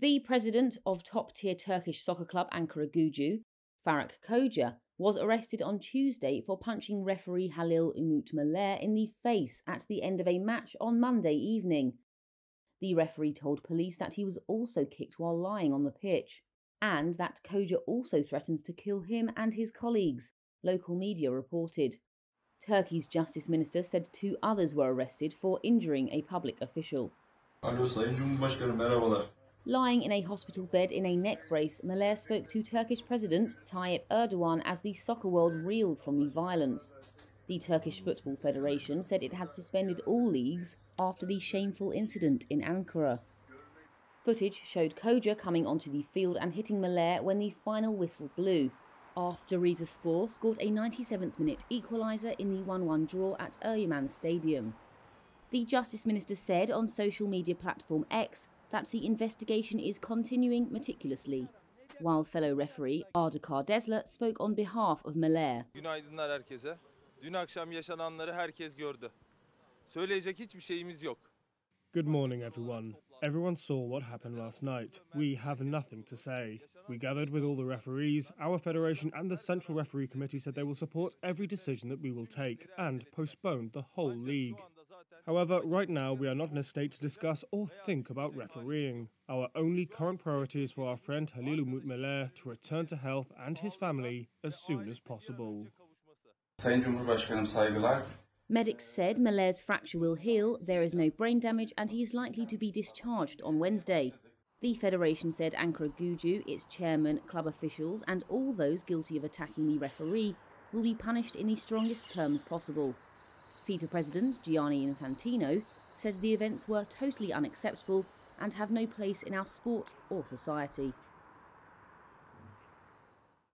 The president of top tier Turkish soccer club Ankaragucu, Faruk Koca, was arrested on Tuesday for punching referee Halil Umut Meler in the face at the end of a match on Monday evening. The referee told police that he was also kicked while lying on the pitch, and that Koca also threatens to kill him and his colleagues, local media reported. Turkey's justice minister said two others were arrested for injuring a public official. Alo Sayın Cumhurbaşkanı merhabalar. Lying in a hospital bed in a neck brace, Meler spoke to Turkish President Tayyip Erdogan as the soccer world reeled from the violence. The Turkish Football Federation said it had suspended all leagues after the shameful incident in Ankara. Footage showed Koca coming onto the field and hitting Meler when the final whistle blew. After Spor scored a 97th minute equaliser in the 1 1 draw at Eryaman Stadium. The Justice Minister said on social media platform X that the investigation is continuing meticulously, while fellow referee Arda Kardesler spoke on behalf of Meler. Günaydınlar herkese. Dün akşam yaşananları herkes gördü. Söyleyecek hiçbir şeyimiz yok. Good morning, everyone. Everyone saw what happened last night. We have nothing to say. We gathered with all the referees. Our federation and the Central Referee Committee said they will support every decision that we will take and postponed the whole league. However, right now we are not in a state to discuss or think about refereeing. Our only current priority is for our friend Halil Umut Meler to return to health and his family as soon as possible. Medics said Meler's fracture will heal, there is no brain damage, and he is likely to be discharged on Wednesday. The federation said Ankaragucu, its chairman, club officials, and all those guilty of attacking the referee will be punished in the strongest terms possible. FIFA President Gianni Infantino said the events were totally unacceptable and have no place in our sport or society.